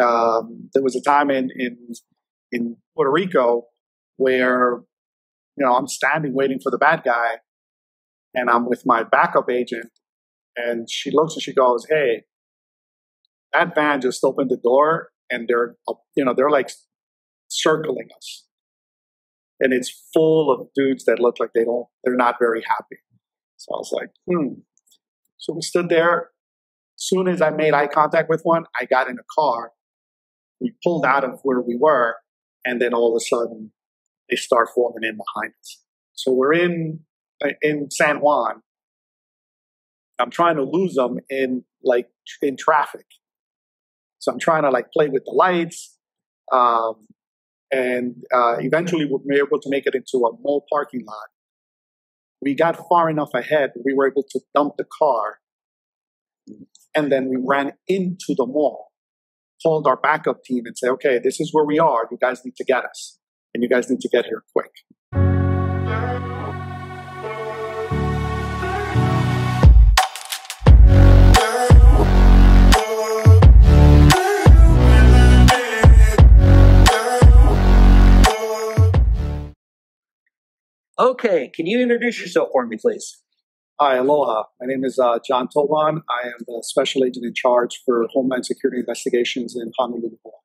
Um, there was a time in, in in Puerto Rico where you know I'm standing waiting for the bad guy, and I'm with my backup agent, and she looks and she goes, "Hey, that van just opened the door, and they're you know they're like circling us, and it's full of dudes that look like they don't they're not very happy." So I was like, "Hmm." So we stood there. Soon as I made eye contact with one, I got in a car. We pulled out of where we were, and then all of a sudden, they start forming in behind us. So we're in in San Juan. I'm trying to lose them in like in traffic. So I'm trying to like play with the lights, um, and uh, eventually we were able to make it into a mall parking lot. We got far enough ahead, we were able to dump the car, and then we ran into the mall. Called our backup team and said, "Okay, this is where we are. You guys need to get us, and you guys need to get here quick." Okay, can you introduce yourself for me, please? Hi, aloha. My name is uh, John Tobon. I am the special agent in charge for Homeland Security investigations in Honolulu, Hawaii.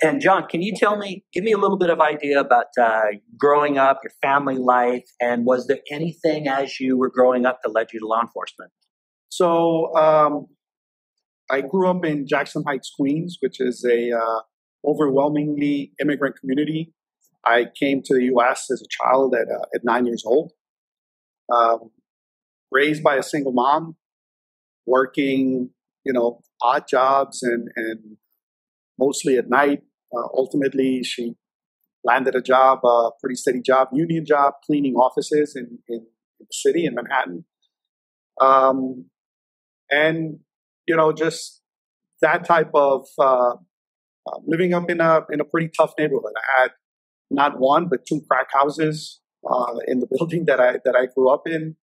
And John, can you tell me, give me a little bit of idea about uh, growing up, your family life, and was there anything as you were growing up that led you to law enforcement? So, um, I grew up in Jackson Heights, Queens, which is a uh, overwhelmingly immigrant community. I came to the U.S. as a child at, uh, at nine years old. Um, raised by a single mom, working, you know, odd jobs and, and mostly at night. Uh, ultimately, she landed a job, a pretty steady job, union job, cleaning offices in, in, in the city in Manhattan. Um, and, you know, just that type of uh, uh, living up in a, in a pretty tough neighborhood. I had not one, but two crack houses uh, in the building that I, that I grew up in.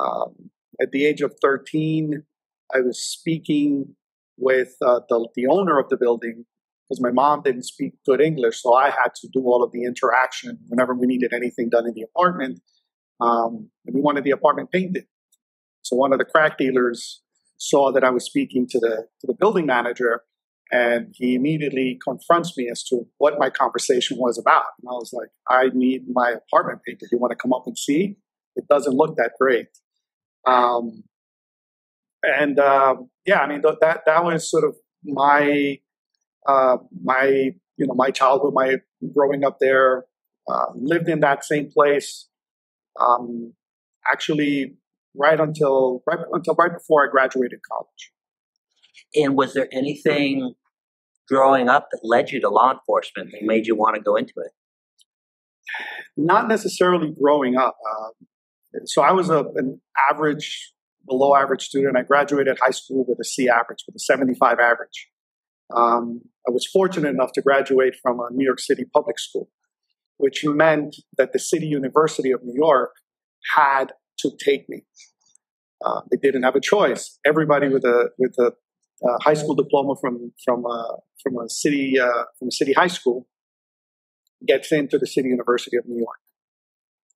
Um, at the age of 13, I was speaking with uh, the, the owner of the building because my mom didn't speak good English, so I had to do all of the interaction whenever we needed anything done in the apartment. Um, and we wanted the apartment painted. So one of the crack dealers saw that I was speaking to the to the building manager, and he immediately confronts me as to what my conversation was about. And I was like, "I need my apartment painted. You want to come up and see? It doesn't look that great." Um, and uh, yeah, I mean th- that that was sort of my uh, my you know my childhood, my growing up there. Uh, lived in that same place. Um, actually, right until right until right before I graduated college. And was there anything growing up that led you to law enforcement that made you want to go into it? Not necessarily growing up. Uh, so I was a, an average, below average student. I graduated high school with a C average, with a 75 average. Um, I was fortunate enough to graduate from a New York City public school, which meant that the City University of New York had to take me. Uh, they didn't have a choice. Everybody with a with a uh, high school diploma from from uh, from a city uh, from a city high school gets into the City University of New York.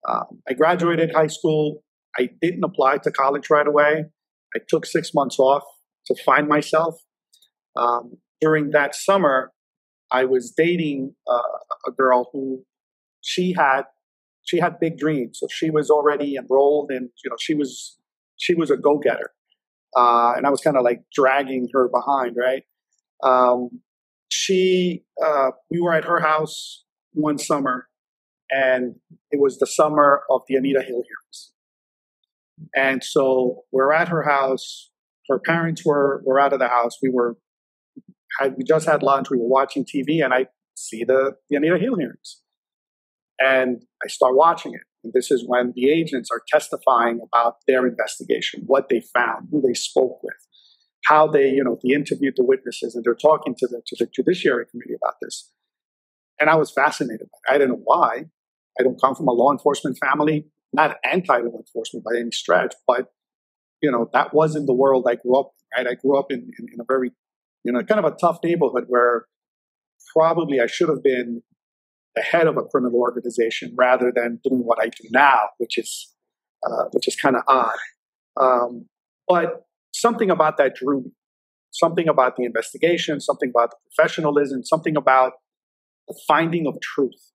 Um, I graduated high school. I didn't apply to college right away. I took six months off to find myself. Um, during that summer, I was dating uh, a girl who she had she had big dreams. So she was already enrolled, and you know she was she was a go getter, uh, and I was kind of like dragging her behind. Right? Um, she uh, we were at her house one summer, and it was the summer of the Anita Hill hearings. And so we're at her house. Her parents were were out of the house. We were had we just had lunch. We were watching TV, and I see the, the Anita Hill hearings, and I start watching it. And this is when the agents are testifying about their investigation, what they found, who they spoke with, how they, you know, they interviewed the witnesses, and they're talking to the to the Judiciary Committee about this. And I was fascinated. I didn't know why. I don't come from a law enforcement family, not anti-law enforcement by any stretch, but you know that wasn't the world I grew up. In, right, I grew up in, in, in a very You know, kind of a tough neighborhood where probably I should have been the head of a criminal organization rather than doing what I do now, which is uh, which is kind of odd. Um, but something about that drew me. Something about the investigation, something about the professionalism, something about the finding of truth.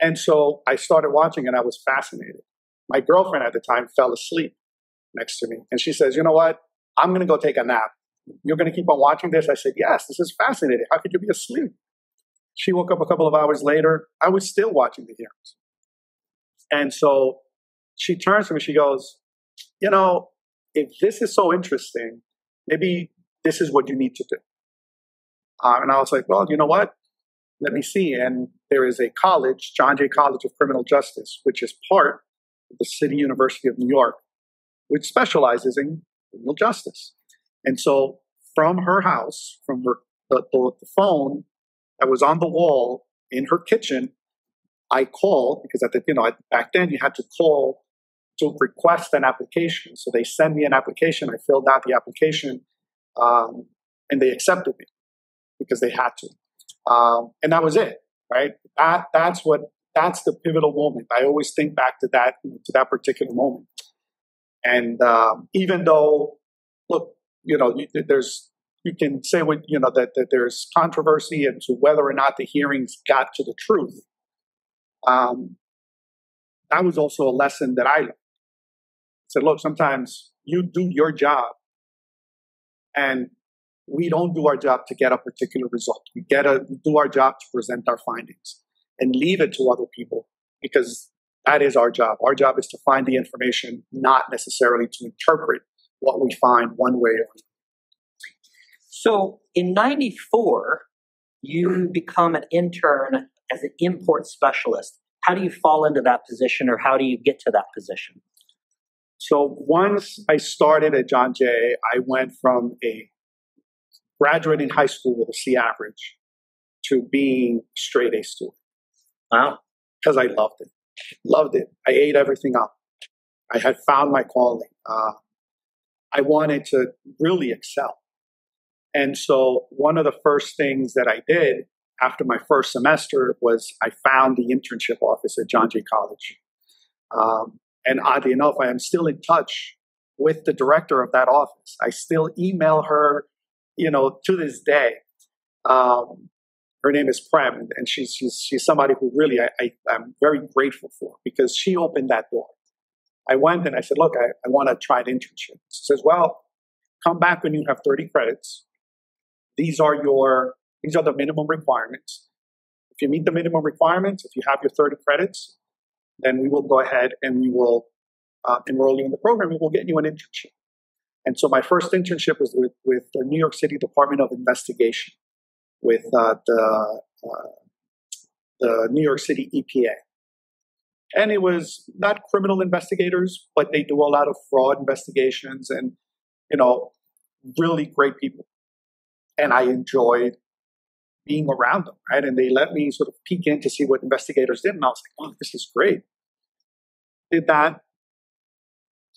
And so I started watching and I was fascinated. My girlfriend at the time fell asleep next to me and she says, You know what? I'm going to go take a nap. You're going to keep on watching this? I said, Yes, this is fascinating. How could you be asleep? She woke up a couple of hours later. I was still watching the hearings. And so she turns to me, she goes, You know, if this is so interesting, maybe this is what you need to do. Uh, and I was like, Well, you know what? Let me see. And there is a college, John Jay College of Criminal Justice, which is part of the City University of New York, which specializes in criminal justice. And so from her house, from her the, the, phone that was on the wall in her kitchen, I called because at the you know back then you had to call to request an application. So they sent me an application. I filled out the application, um, and they accepted me because they had to. Um, and that was it, right? That that's what that's the pivotal moment. I always think back to that you know, to that particular moment. And um, even though, look, you know, there's you can say what you know that, that there's controversy into whether or not the hearings got to the truth. Um, that was also a lesson that I learned. said, look, sometimes you do your job, and we don't do our job to get a particular result. We get a we do our job to present our findings and leave it to other people because that is our job. Our job is to find the information, not necessarily to interpret what we find one way or another. So in 94, you become an intern as an import specialist. How do you fall into that position or how do you get to that position? So once I started at John Jay, I went from a graduating high school with a C average to being straight A student. Wow. Because I loved it. Loved it. I ate everything up. I had found my calling. Uh, I wanted to really excel. And so one of the first things that I did after my first semester was I found the internship office at John Jay College. Um, and oddly enough, I am still in touch with the director of that office. I still email her, you know, to this day. Um, her name is Prem, and she's she's, she's somebody who really I, I, am very grateful for because she opened that door. I went and I said, look, I, I want to try an internship. She says, well, come back when you have 30 credits. These are your these are the minimum requirements. If you meet the minimum requirements, if you have your 30 credits, then we will go ahead and we will uh, enroll you in the program. We will get you an internship. And so my first internship was with, with the New York City Department of Investigation, with uh, the uh, the New York City EPA. And it was not criminal investigators, but they do a lot of fraud investigations and, you know, really great people. And I enjoyed being around them, right? And they let me sort of peek in to see what investigators did. And I was like, oh, this is great. Did that.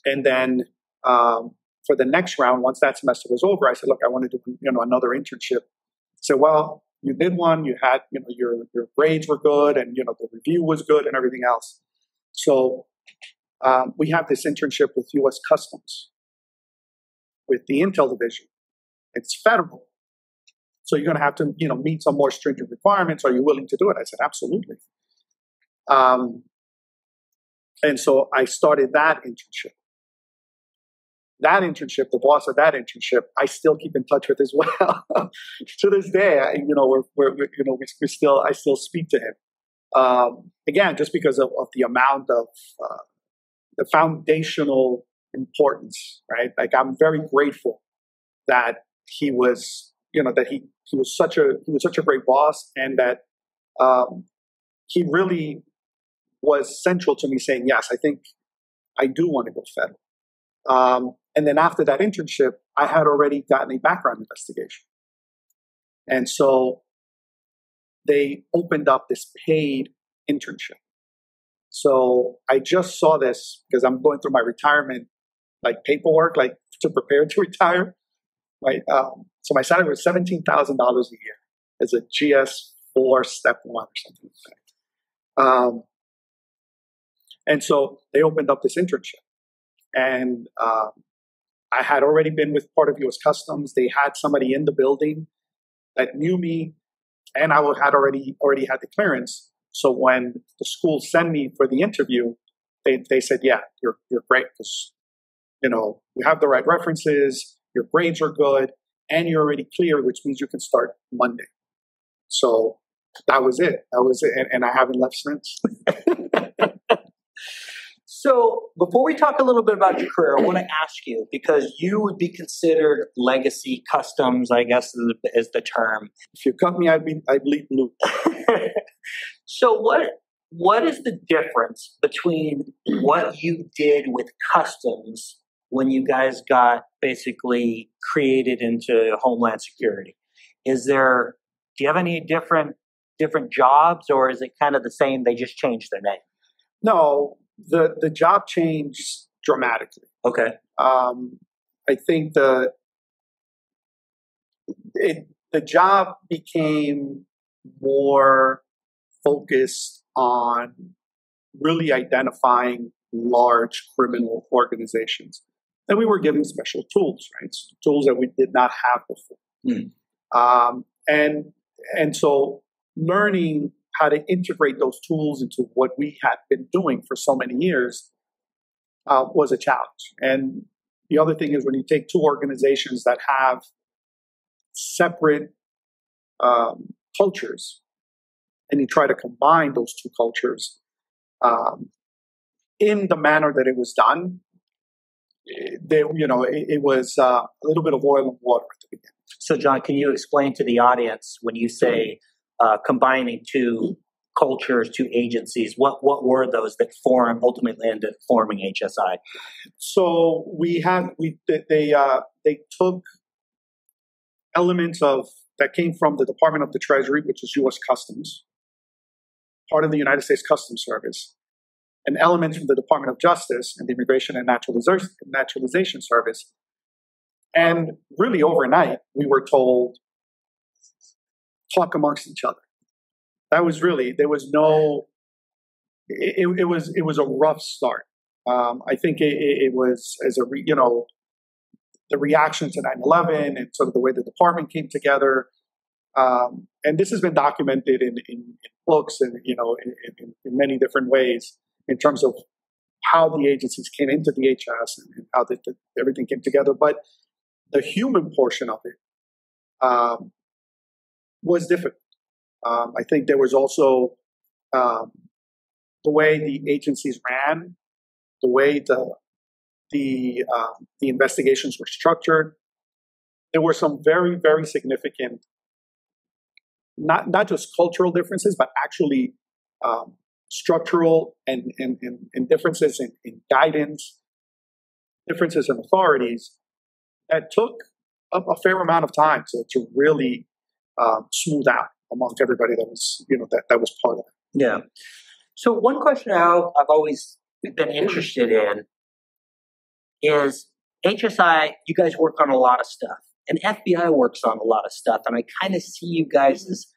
And then um, for the next round, once that semester was over, I said, look, I want to do you know another internship. So, well, you did one, you had, you know, your your grades were good and you know the review was good and everything else. So um, we have this internship with US Customs with the Intel division. It's federal. So you're going to have to, you know, meet some more stringent requirements. Are you willing to do it? I said, absolutely. Um, and so I started that internship. That internship, the boss of that internship, I still keep in touch with as well. to this day, I, you know, we're, we're, you know, we, still, I still speak to him. Um, again, just because of, of the amount of uh, the foundational importance, right? Like I'm very grateful that he was you know that he he was such a he was such a great boss, and that um, he really was central to me saying yes. I think I do want to go federal. Um, and then after that internship, I had already gotten a background investigation, and so they opened up this paid internship. So I just saw this because I'm going through my retirement like paperwork, like to prepare to retire right? Um, So my salary was seventeen thousand dollars a year as a GS four step one or something like that. Um, and so they opened up this internship, and um, I had already been with part of U.S. Customs. They had somebody in the building that knew me, and I had already already had the clearance. So when the school sent me for the interview, they, they said, "Yeah, you're you're great because you know you have the right references, your grades are good, and you're already clear, which means you can start Monday." So that was it. That was it, and, and I haven't left since. So, before we talk a little bit about your career, I want to ask you because you would be considered legacy customs, I guess is the, is the term. If you cut me, I be I bleed blue. so, what what is the difference between what you did with customs when you guys got basically created into Homeland Security? Is there do you have any different different jobs, or is it kind of the same? They just changed their name. No, the the job changed dramatically. Okay. Um, I think the it, the job became more focused on really identifying large criminal organizations. And we were given special tools, right? Tools that we did not have before. Mm. Um, and and so learning how to integrate those tools into what we had been doing for so many years uh, was a challenge. And the other thing is when you take two organizations that have separate um, cultures and you try to combine those two cultures um, in the manner that it was done, they, you know, it, it was uh, a little bit of oil and water at the beginning. So, John, can you explain to the audience when you say uh, combining two cultures, two agencies. What what were those that form ultimately ended forming HSI? So we had we they uh, they took elements of that came from the Department of the Treasury, which is U.S. Customs, part of the United States Customs Service, and elements from the Department of Justice and the Immigration and Naturalization, Naturalization Service. And really, overnight, we were told talk amongst each other. That was really there was no. It, it was it was a rough start. Um, I think it, it, was as a re, you know the reaction to 9/11 and sort of the way the department came together. Um, and this has been documented in, in, in books and you know in, in, many different ways in terms of how the agencies came into the HS and, and how the, the, everything came together. But the human portion of it um, was difficult. Um, I think there was also um, the way the agencies ran, the way the the um, the investigations were structured. There were some very very significant, not not just cultural differences, but actually um, structural and, and, and, and differences in, in, guidance, differences in authorities that took a, a fair amount of time to, to really um, smooth out amongst everybody that was, you know, that, that was part of it. Yeah. So one question I've always been interested in is HSI, you guys work on a lot of stuff, and FBI works on a lot of stuff, and I kind of see you guys as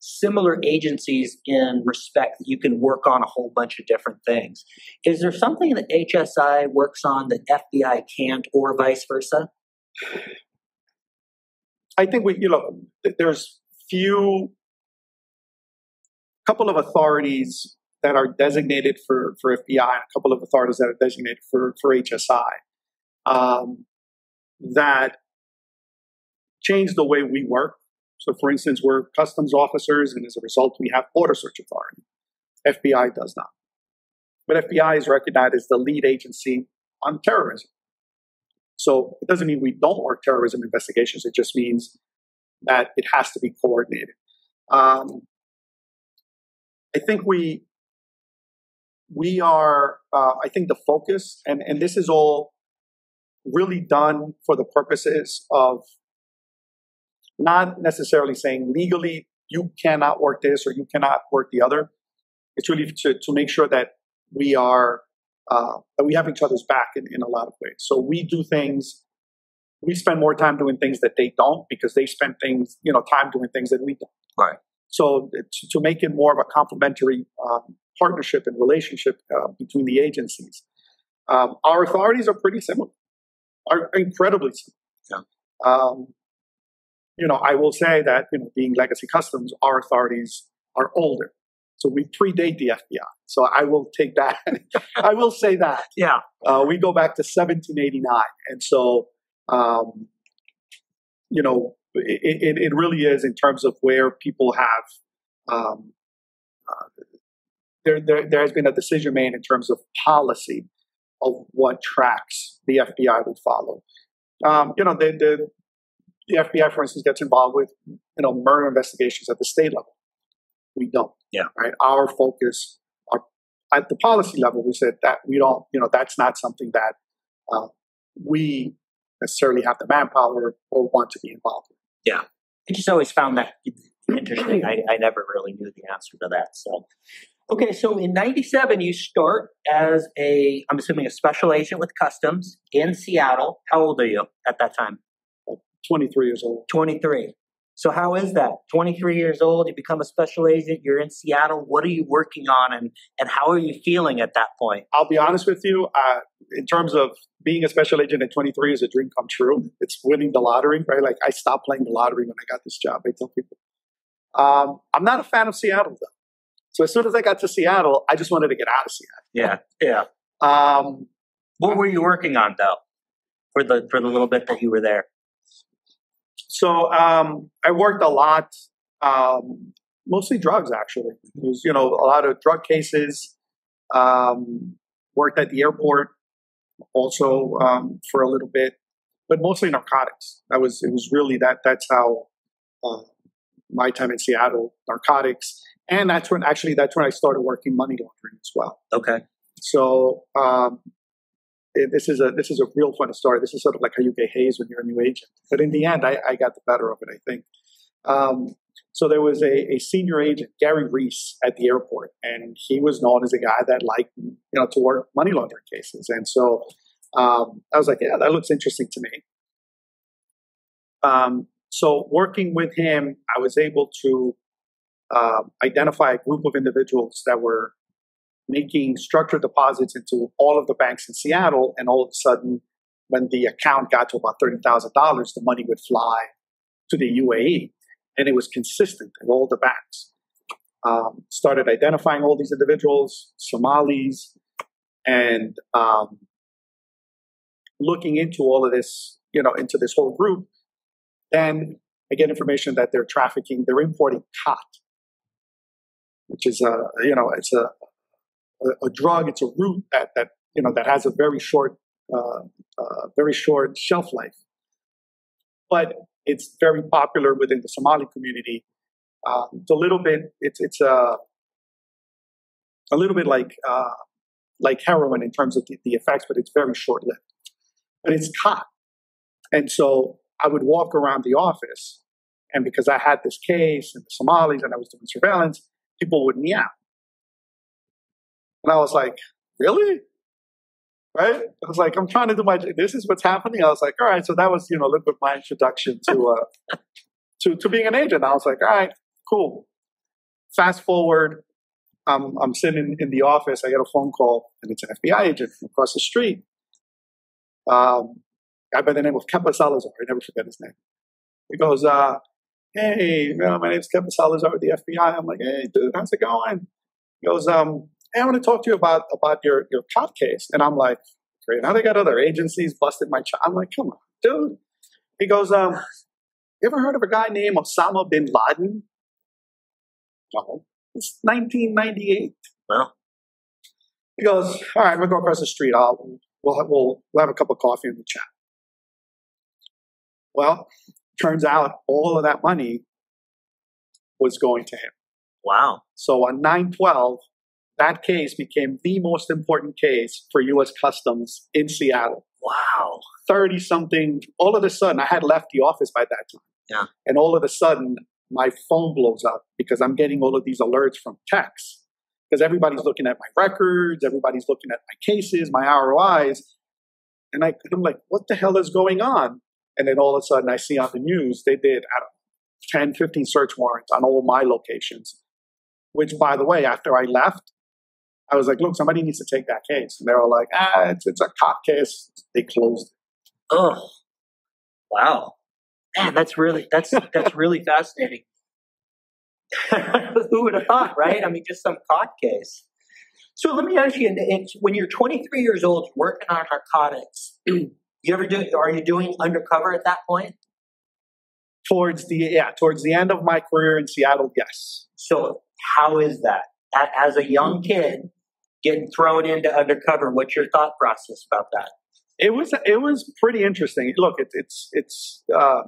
similar agencies in respect that you can work on a whole bunch of different things. Is there something that HSI works on that FBI can't, or vice versa? I think we, you know, there's few, couple of authorities that are designated for, for FBI, a couple of authorities that are designated for, for HSI, um, that change the way we work. So, for instance, we're customs officers, and as a result, we have border search authority. FBI does not. But FBI is recognized as the lead agency on terrorism. So it doesn't mean we don't work terrorism investigations. It just means that it has to be coordinated. Um, I think we we are. Uh, I think the focus, and and this is all really done for the purposes of not necessarily saying legally you cannot work this or you cannot work the other. It's really to, to make sure that we are uh, that we have each other's back in, in a lot of ways. So we do things we spend more time doing things that they don't because they spend things, you know, time doing things that we don't. Right. So to, to make it more of a complementary um, partnership and relationship uh, between the agencies, um, our authorities are pretty similar, are incredibly similar. Yeah. Um, you know, I will say that you know, being legacy customs, our authorities are older, so we predate the FBI. So I will take that. I will say that. Yeah. Uh, we go back to 1789, and so um, you know, it, it, it, really is in terms of where people have. Um, uh, there, there, there has been a decision made in terms of policy of what tracks the FBI would follow. Um, you know, the, the, the FBI, for instance, gets involved with you know murder investigations at the state level. We don't. Yeah. Right. Our focus, our, at the policy level, we said that we don't. You know, that's not something that uh, we necessarily have the manpower or want to be involved in. Yeah. I just always found that interesting. I, I never really knew the answer to that. So, okay, so in 97, you start as a, I'm assuming a special agent with customs in Seattle. How old are you at that time? 23 years old. 23. So how is that? 23 years old, you become a special agent, you're in Seattle. What are you working on and, and how are you feeling at that point? I'll be honest with you, uh, in terms of being a special agent at 23 is a dream come true. It's winning the lottery, right? Like I stopped playing the lottery when I got this job. I tell people. Um, I'm not a fan of Seattle though. So as soon as I got to Seattle, I just wanted to get out of Seattle. Yeah, yeah. Um, what were you working on though, for the for the little bit that you were there? So um, I worked a lot, um, mostly drugs actually. It was you know a lot of drug cases. Um, worked at the airport also um, for a little bit, but mostly narcotics. That was it was really that that's how uh, my time in Seattle narcotics, and that's when actually that's when I started working money laundering as well. Okay. So um, this is a this is a real fun story. This is sort of like how you get hazed when you're a new agent. But in the end, I, I got the better of it. I think. Um, so there was a, a, senior agent, Gary Reese, at the airport, and he was known as a guy that liked you know to work money laundering cases. And so um, I was like, yeah, that looks interesting to me. Um, so working with him, I was able to uh, identify a group of individuals that were making structured deposits into all of the banks in Seattle, and all of a sudden, when the account got to about thirty thousand dollars, the money would fly to the UAE, and it was consistent in all the banks. Um, started identifying all these individuals, Somalis, and um, looking into all of this, you know, into this whole group. Then I get information that they're trafficking, they're importing khat, which is a, you know, it's a a, a drug. It's a root that that you know that has a very short, uh, uh, very short shelf life, but it's very popular within the Somali community. Uh, it's a little bit. It's it's a a little bit like uh, like heroin in terms of the, the effects, but it's very short lived. But it's khat, and so I would walk around the office, and because I had this case and the Somalis and I was doing surveillance, people would meow and I was like, really? Right? I was like, I'm trying to do my, this is what's happening. I was like, all right. So that was, you know, a little bit my introduction to, uh, to, to being an agent. I was like, all right, cool. Fast forward, I'm, I'm sitting in the office. I get a phone call and it's an FBI agent across the street. Um, guy by the name of Kepa Salazar. I never forget his name. He goes, uh, hey, my name's Kepa Salazar with the FBI. I'm like, hey, dude, how's it going? He goes, um, hey, I want to talk to you about about your your khat case. And I'm like, great. Now they got other agencies busted my child. I'm like, come on, dude. He goes, um, you ever heard of a guy named Osama bin Laden? No. It's 1998. Well, he goes, all right, we'll go across the street. I'll we'll have, we'll, we'll have a cup of coffee and we'll chat. Well, turns out all of that money was going to him. Wow. So on 912, that case became the most important case for US Customs in Seattle. Wow. 30 something, all of a sudden, I had left the office by that time. Yeah. And all of a sudden, my phone blows up because I'm getting all of these alerts from techs. Because everybody's looking at my records, everybody's looking at my cases, my ROIs. And I, I'm like, what the hell is going on? And then all of a sudden, I see on the news they did I don't know, 10, 15 search warrants on all my locations. Which, by the way, after I left, I was like, look, somebody needs to take that case. And they were like, ah, it's, it's a khat case. They closed it. Oh, wow. Man, that's really that's that's really fascinating. Who would have thought, right? I mean, just some khat case. So let me ask you: it's, when you're 23 years old, working on narcotics, you ever do? Are you doing undercover at that point? Towards the yeah, towards the end of my career in Seattle, yes. So how is that? As a young kid, getting thrown into undercover, what's your thought process about that? It was it was pretty interesting. Look, it, it's it's uh,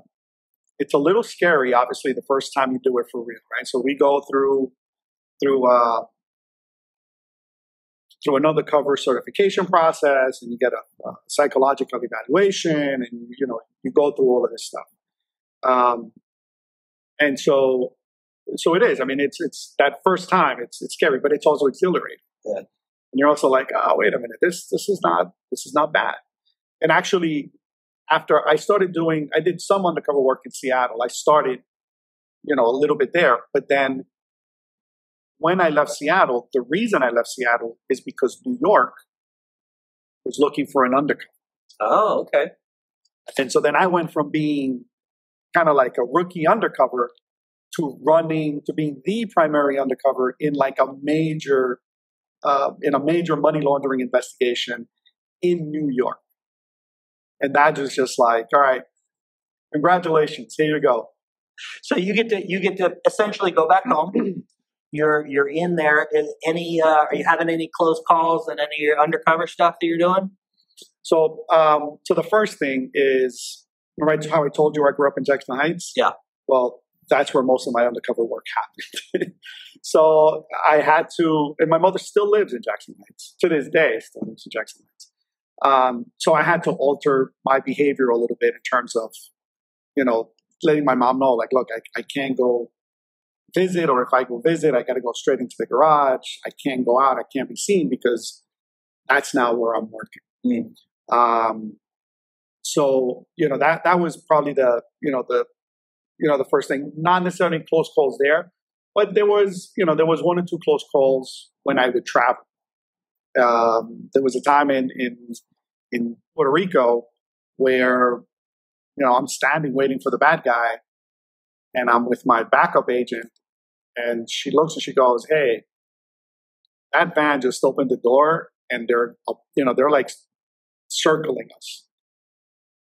it's a little scary, obviously, the first time you do it for real, right? So we go through through uh, through another cover certification process, and you get a, a, psychological evaluation, and you know you go through all of this stuff. Um, and so, so it is. I mean, it's it's that first time. It's it's scary, but it's also exhilarating. Yeah. And you're also like, oh, wait a minute, this this is not this is not bad. And actually, after I started doing, I did some undercover work in Seattle. I started, you know, a little bit there, but then when I left Seattle, the reason I left Seattle is because New York was looking for an undercover. Oh, okay. And so then I went from being kind of like a rookie undercover to running to being the primary undercover in like a major uh, in a major money laundering investigation in New York. And that was just like, all right, congratulations, here you go. So you get to you get to essentially go back home. You're you're in there. Is any uh, are you having any close calls and any undercover stuff that you're doing? So um, so the first thing is right how I told you I grew up in Jackson Heights. Yeah. Well, that's where most of my undercover work happened. so I had to, and my mother still lives in Jackson Heights to this day. Still lives in Jackson Heights. Um, so I had to alter my behavior a little bit in terms of, you know, letting my mom know, like, look, I, I can't go visit, or if I go visit, I got to go straight into the garage. I can't go out. I can't be seen because that's now where I'm working. Mm. Um, so you know that that was probably the you know the you know the first thing. Not necessarily close calls there, but there was you know there was one or two close calls when I would travel. Um, there was a time in in in Puerto Rico where you know I'm standing waiting for the bad guy, and I'm with my backup agent, and she looks and she goes, "Hey, that van just opened the door, and they're you know they're like circling us,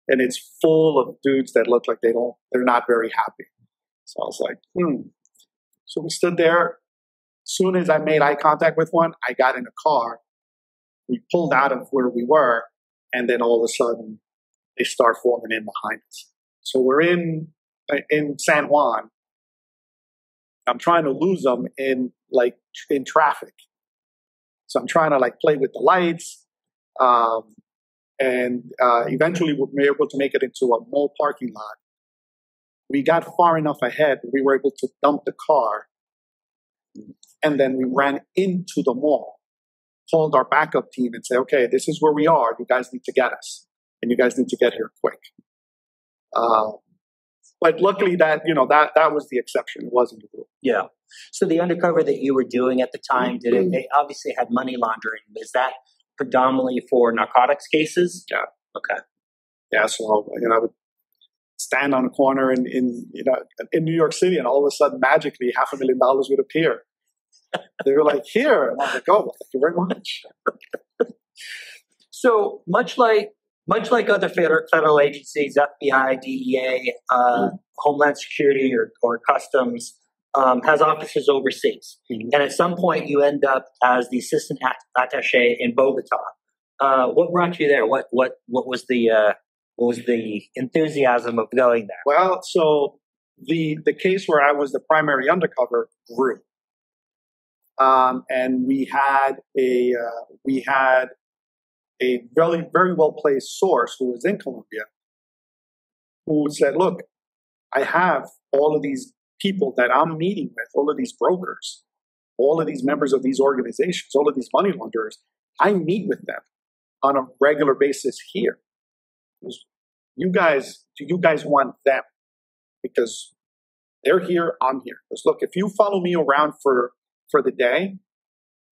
and it's full of dudes that look like they don't they're not very happy." So I was like, "Hmm." So we stood there. Soon as I made eye contact with one, I got in a car we pulled out of where we were, and then all of a sudden they start forming in behind us. So we're in uh, in San Juan. I'm trying to lose them in like in traffic. So I'm trying to like play with the lights, um, and uh, eventually we were able to make it into a mall parking lot. We got far enough ahead, we were able to dump the car, and then we ran into the mall called our backup team and say, okay, this is where we are. You guys need to get us, and you guys need to get here quick. Uh, but luckily, that you know that that was the exception. It wasn't the rule. Yeah. So the undercover that you were doing at the time, did it, it obviously had money laundering? Is that predominantly for narcotics cases? Yeah. Okay. Yeah. So you know, I would stand on a corner in, in you know in New York City, and all of a sudden, magically, half a million dollars would appear they were like, here. And I was like, oh, thank you very much. so much like much like other federal, federal agencies, FBI, DEA, uh, mm-hmm. Homeland Security, or, or Customs, um, has offices overseas. Mm-hmm. And at some point, you end up as the assistant attaché in Bogota. Uh, what brought you there? What what what was the uh, what was the enthusiasm of going there? Well, so the the case where I was the primary undercover grew. Um, and we had a uh, we had a very very well placed source who was in Colombia who said, "Look, I have all of these people that I'm meeting with, all of these brokers, all of these members of these organizations, all of these money launderers. I meet with them on a regular basis here. you guys, do you guys want them? Because they're here, I'm here. Because look, if you follow me around for for the day,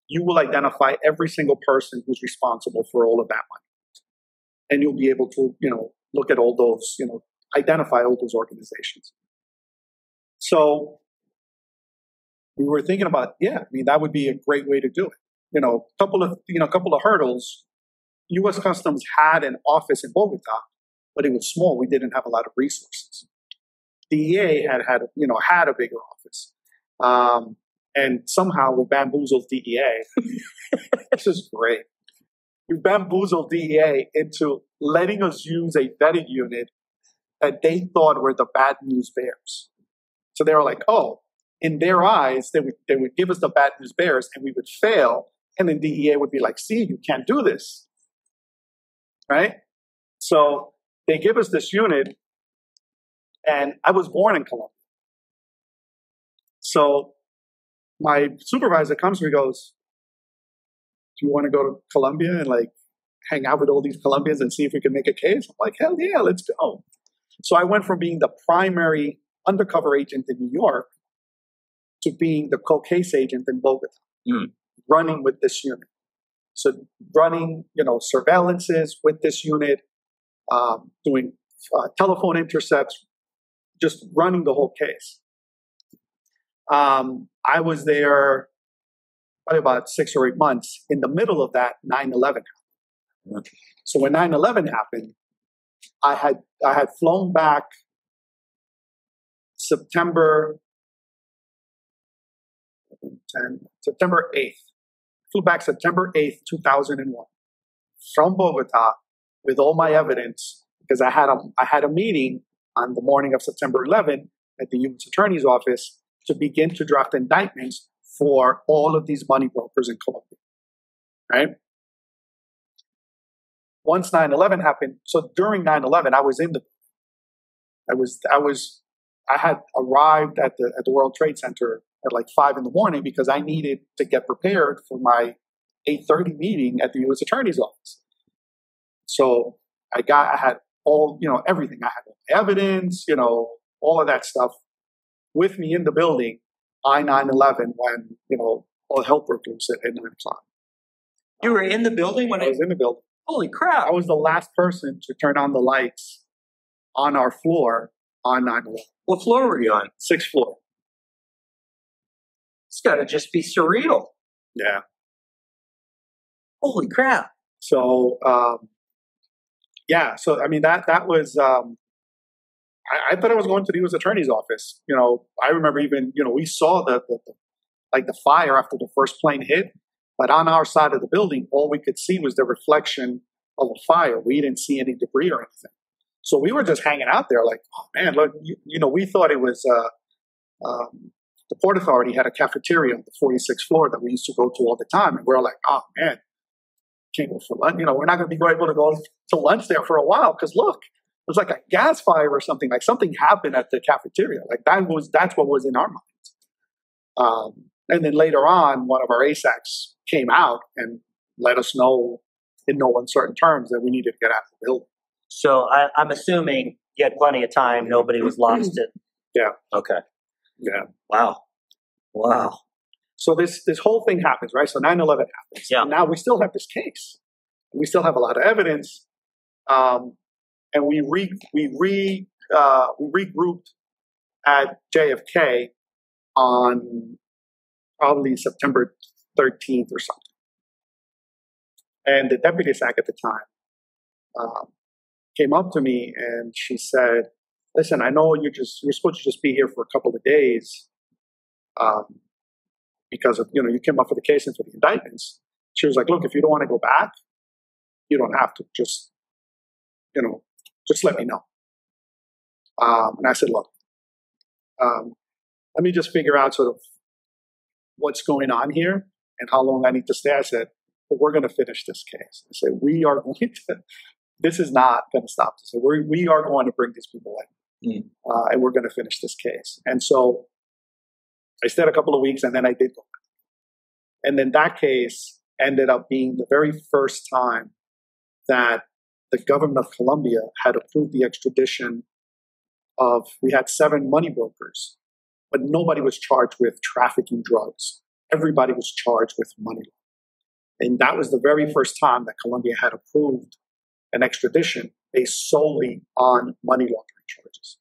you will identify every single person who's responsible for all of that money. And you'll be able to, you know, look at all those, you know, identify all those organizations. So we were thinking about, yeah, I mean, that would be a great way to do it. You know, a couple of, you know, a couple of hurdles. U.S. Customs had an office in Bogota, but it was small. We didn't have a lot of resources. DEA had had, you know, had a bigger office. Um, and somehow we bamboozled DEA. this is great. We bamboozled DEA into letting us use a vetting unit that they thought were the bad news bears. So they were like, oh, in their eyes, they would, they would give us the bad news bears and we would fail. And then DEA would be like, see, you can't do this. Right? So they give us this unit, and I was born in Colombia. So my supervisor comes to me goes, Do you want to go to Colombia and like hang out with all these Colombians and see if we can make a case? I'm like, hell yeah, let's go. So I went from being the primary undercover agent in New York to being the co-case agent in Bogota, mm. running with this unit. So running, you know, surveillances with this unit, um, doing uh, telephone intercepts, just running the whole case. Um, I was there probably about six or eight months. In the middle of that, 9 11 happened. So when 9 11 happened, I had, I had flown back September 10, September 8th. Flew back September 8th, 2001 from Bogota with all my evidence because I had a, I had a meeting on the morning of September 11 at the U.S. Attorney's Office to begin to draft indictments for all of these money brokers in Colombia. Right? Once 9-11 happened, so during 9-11, I was in the I was I was I had arrived at the at the World Trade Center at like five in the morning because I needed to get prepared for my 8:30 meeting at the U.S. Attorney's Office. So I got I had all you know everything. I had evidence, you know, all of that stuff with me in the building I 9 11 when, you know, all hell broke loose at, at 9 o'clock. You were in the building when I was in the building. Holy crap. I was the last person to turn on the lights on our floor on 9 11. What floor were you on? Sixth floor. It's got to just be surreal. Yeah. Holy crap. So, um, yeah, so I mean that that was um, I, I, thought I was going to the U.S. Attorney's office. You know, I remember even you know we saw the, the, the like the fire after the first plane hit, but on our side of the building, all we could see was the reflection of a fire. We didn't see any debris or anything. So we were just hanging out there, like, oh man, look, you, you know, we thought it was uh, um, the Port Authority had a cafeteria on the 46th floor that we used to go to all the time, and we are like, oh man, can't go for lunch. You know, we're not going to be able to go to lunch there for a while because look, was like a gas fire or something. Like something happened at the cafeteria. Like that was that's what was in our minds. Um, and then later on, one of our ASACs came out and let us know in no uncertain terms that we needed to get out of the building. So I, I'm assuming you had plenty of time. Nobody was lost. In. Yeah. Okay. Yeah. Wow. Wow. So this this whole thing happens, right? So 9-11 happens. Yeah. And now we still have this case. We still have a lot of evidence. Um, and we re we re uh, we regrouped at JFK on probably September 13th or something. And the deputy SAC at the time um, came up to me and she said, "Listen, I know you just you're supposed to just be here for a couple of days um, because of you know you came up for the case and for the indictments." She was like, "Look, if you don't want to go back, you don't have to. Just you know, just let me know. Um, and I said, look, um, let me just figure out sort of what's going on here and how long I need to stay. I said, but we're going to finish this case. I said, we are going to, this is not going to stop this. We're, we are going to bring these people in mm. uh, and we're going to finish this case. And so I stayed a couple of weeks and then I did go. And then that case ended up being the very first time that the government of Colombia had approved the extradition of, we had seven money brokers, but nobody was charged with trafficking drugs. Everybody was charged with money And that was the very first time that Colombia had approved an extradition based solely on money laundering charges.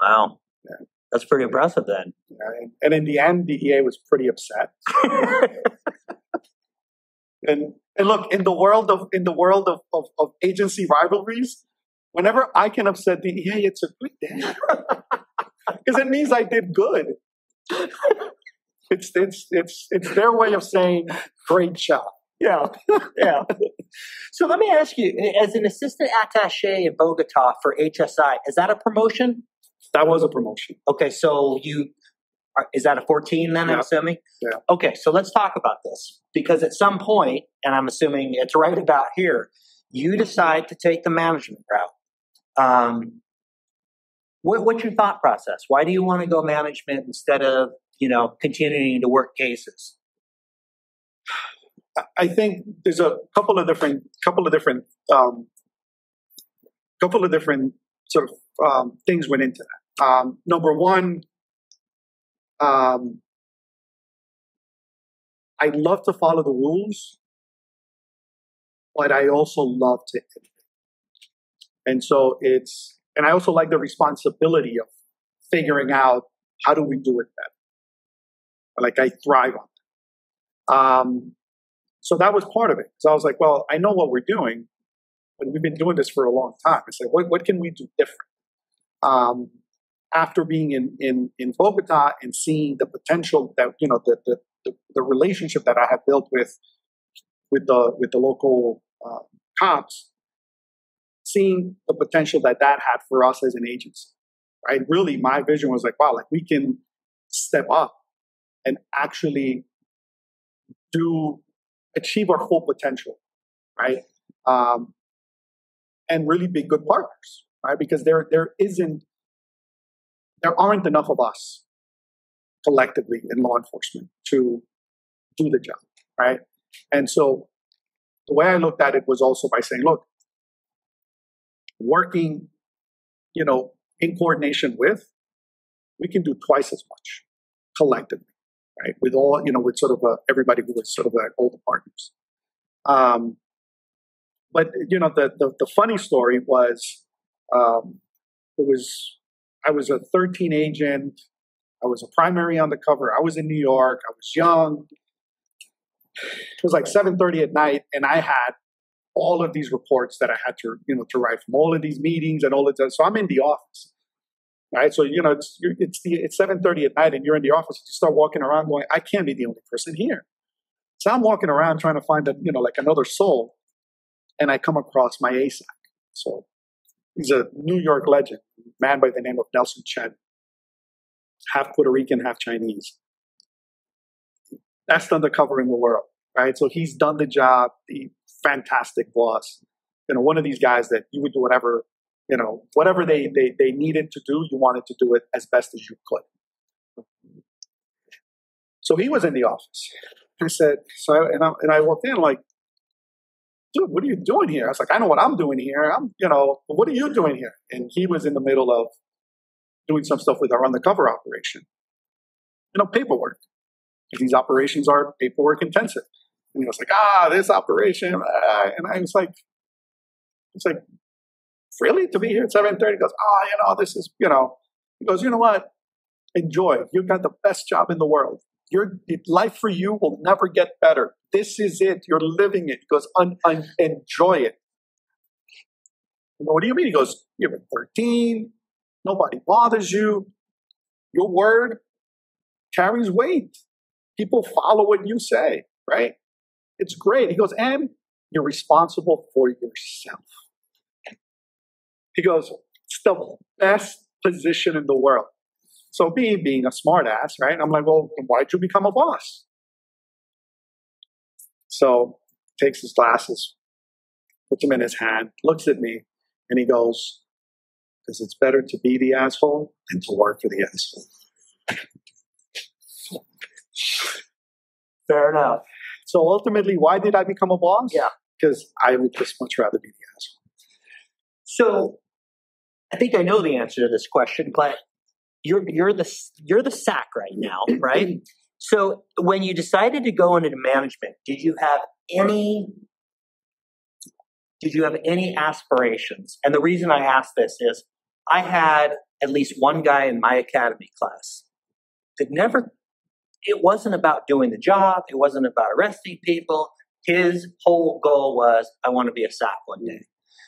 Wow. Yeah. That's pretty impressive then. Yeah, and, and in the end, DEA was pretty upset. and and look, in the world of in the world of, of, of agency rivalries, whenever I can upset DEA, it's a good day. Because it means I did good. It's it's it's it's their way of saying great job. Yeah, yeah. so let me ask you, as an assistant attaché in Bogota for HSI, is that a promotion? That was a promotion. Okay, so you is that a 14 then, yeah. I'm assuming? Yeah. Okay, so let's talk about this. Because at some point, and I'm assuming it's right about here, you decide to take the management route. Um, what, what's your thought process? Why do you want to go management instead of, you know, continuing to work cases? I think there's a couple of different, couple of different, um, couple of different sort of um, things went into that. Um, number one, um, I love to follow the rules, but I also love to innovate. And so it's, and I also like the responsibility of figuring out how do we do it better. Like I thrive on it. Um, so that was part of it. So I was like, well, I know what we're doing, but we've been doing this for a long time. It's like, what, what can we do different? Um, after being in, in, in Bogota and seeing the potential that, you know, the, the, the, the relationship that I have built with, with the, with the local uh, cops, seeing the potential that that had for us as an agency, right? Really, my vision was like, wow, like we can step up and actually do achieve our full potential, right? Um, and really be good partners, right? Because there there isn't there aren't enough of us collectively in law enforcement to do the job, right? And so the way I looked at it was also by saying, look, working, you know, in coordination with, we can do twice as much collectively, right? With all, you know, with sort of a, everybody who was sort of like all the partners. Um, but you know, the, the, the funny story was, um, it was I was a 13 agent. I was a primary on the cover. I was in New York. I was young. It was like 7:30 at night, and I had all of these reports that I had to, you know, to write from all of these meetings and all of that. So I'm in the office, right? So you know, it's it's the it's 7:30 at night, and you're in the office. You start walking around, going, I can't be the only person here. So I'm walking around trying to find a, you know, like another soul, and I come across my ASAC. So he's a New York legend man by the name of Nelson Chen, half Puerto Rican, half Chinese. Best undercover in the world, right? So he's done the job. The fantastic boss. You know, one of these guys that you would do whatever, you know, whatever they, they, they needed to do, you wanted to do it as best as you could. So he was in the office. I said, so, I, and I, and I walked in like, dude, what are you doing here? I was like, I know what I'm doing here. I'm, you know, what are you doing here? And he was in the middle of doing some stuff with our undercover operation. You know, paperwork. These operations are paperwork intensive. And he was like, ah, this operation. And I was like, it's like, really? To be here at 7.30? He goes, oh, you know, this is, you know. He goes, you know what? Enjoy. You've got the best job in the world. Your life for you will never get better. This is it. You're living it. He goes, un, un, enjoy it. Go, what do you mean? He goes, you're 13. Nobody bothers you. Your word carries weight. People follow what you say, right? It's great. He goes, and you're responsible for yourself. He goes, it's the best position in the world. So me being a smartass, right? I'm like, well, why'd you become a boss? So takes his glasses, puts them in his hand, looks at me, and he goes, because it's better to be the asshole than to work for the asshole. Fair enough. So ultimately, why did I become a boss? Yeah. Because I would just much rather be the asshole. So I think I know the answer to this question, but you're you're the you're the SAC right now, right? So when you decided to go into management, did you have any did you have any aspirations? And the reason I ask this is I had at least one guy in my academy class that never it wasn't about doing the job, it wasn't about arresting people. His whole goal was I want to be a SAC one day.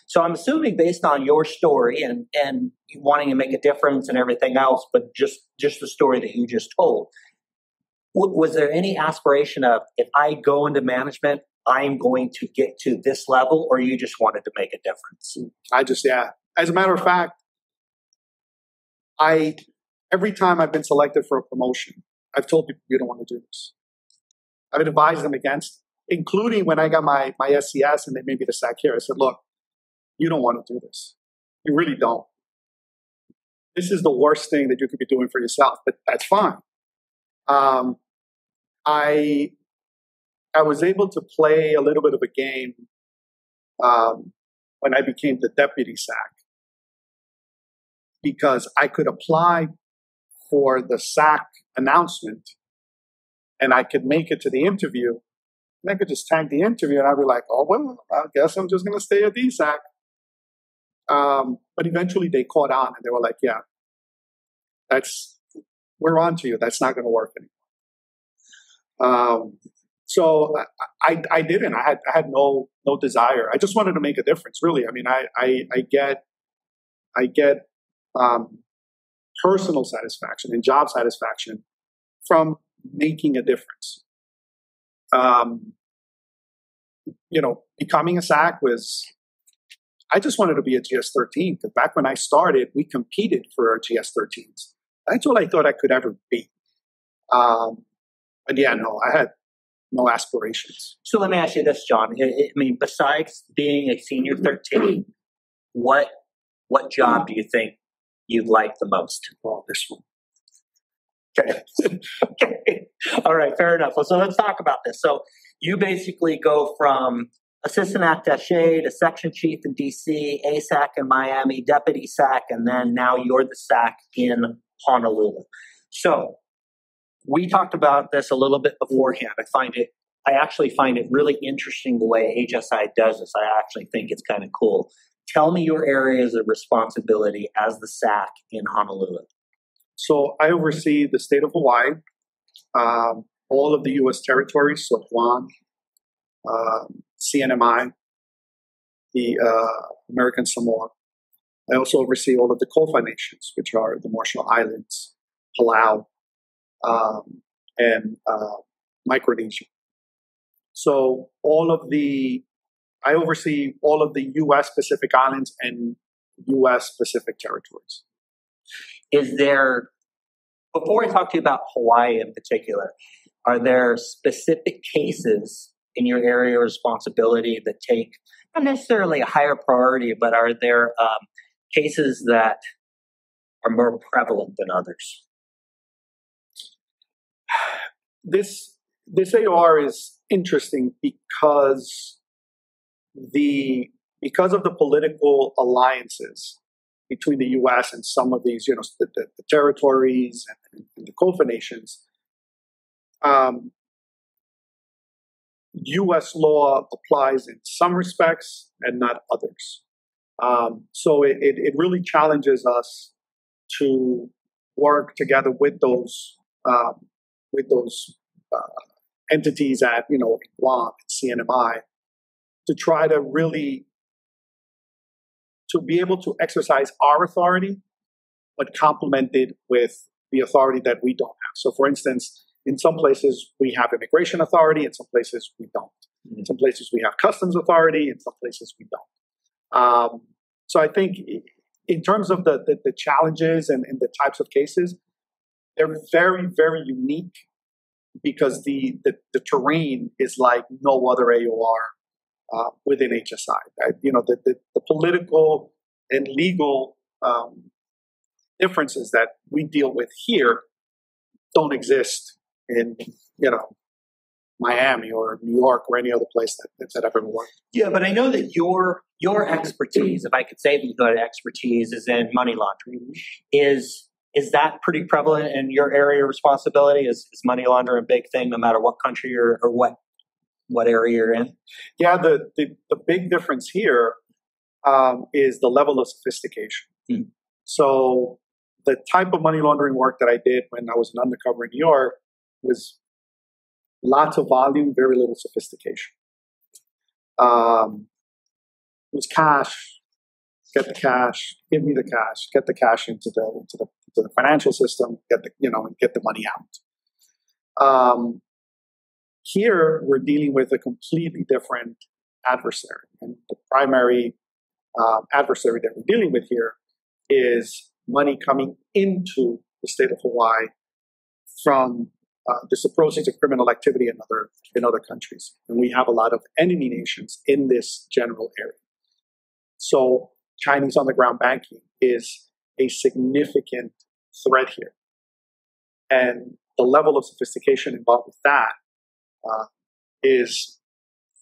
So I'm assuming based on your story and and wanting to make a difference and everything else, but just just the story that you just told, was there any aspiration of if I go into management, I'm going to get to this level, or you just wanted to make a difference? I just yeah. As a matter of fact, I every time I've been selected for a promotion, I've told people you don't want to do this. I've advised them against, including when I got my my SES and they made me the SAC here. I said, look, you don't want to do this. You really don't. This is the worst thing that you could be doing for yourself, but that's fine. Um, I I was able to play a little bit of a game um, when I became the deputy SAC because I could apply for the SAC announcement and I could make it to the interview. And I could just tag the interview and I'd be like, oh, well, I guess I'm just going to stay at DSAC. Um, but eventually they caught on and they were like, yeah, that's, we're on to you. That's not going to work anymore. Um, so I, I didn't, I had, I had no, no desire. I just wanted to make a difference, really. I mean, I, I, I get, I get, um, personal satisfaction and job satisfaction from making a difference. Um, you know, becoming a SAC was I just wanted to be a GS13 because back when I started, we competed for our GS13s. That's all I thought I could ever be. Um, but yeah, no, I had no aspirations. So let me ask you this, John. I, mean, besides being a senior 13, what what job do you think you'd like the most? Well, this one. Okay. okay. All right, fair enough. So let's talk about this. So you basically go from assistant attache to section chief in DC, ASAC in Miami, deputy SAC, and then now you're the SAC in Honolulu. So we talked about this a little bit beforehand. I find it, I actually find it really interesting the way HSI does this. I actually think it's kind of cool. Tell me your areas of responsibility as the SAC in Honolulu. So I oversee the state of Hawaii, um, all of the U.S. territories, so Guam, um, CNMI, the uh, American Samoa. I also oversee all of the COFA nations, which are the Marshall Islands, Palau, um, and uh, Micronesia. So all of the, I oversee all of the U.S. Pacific Islands and U.S. Pacific territories. Is there, before I talk to you about Hawaii in particular, are there specific cases in your area of responsibility that take not necessarily a higher priority, but are there um, cases that are more prevalent than others? This this AR is interesting because the because of the political alliances between the U.S. and some of these, you know, the, the, the territories and, and, the COFA nations, um, U.S. law applies in some respects and not others. Um, so it, it, it, really challenges us to work together with those um, with those uh, entities at you know Guam and CNMI to try to really to be able to exercise our authority, but complemented with the authority that we don't have. So, for instance, in some places, we have immigration authority. In some places, we don't. Mm-hmm. In some places, we have customs authority. In some places, we don't. Um, so I think in terms of the, the, the challenges and, and, the types of cases, they're very, very unique because the, the, the terrain is like no other AOR uh, within HSI. You know, the, the, the, political and legal um, differences that we deal with here don't exist in you know Miami or New York or any other place that, that I've ever worked. Yeah, but I know that your your expertise, if I could say that you had expertise, is in money laundering. Is is that pretty prevalent in your area of responsibility? Is, is money laundering a big thing, no matter what country or, or what what area you're in? Yeah, the the, the big difference here um, is the level of sophistication. Hmm. So the type of money laundering work that I did when I was an undercover in New York was lots of volume, very little sophistication. Um, it was cash, get the cash, give me the cash, get the cash into the into the, into the financial system, get the you know, get the money out. Um, here we're dealing with a completely different adversary, and the primary uh, adversary that we're dealing with here is money coming into the state of Hawaii from uh, the proceeds of criminal activity in other in other countries, and we have a lot of enemy nations in this general area. So Chinese underground banking is a significant threat here, and the level of sophistication involved with that uh, is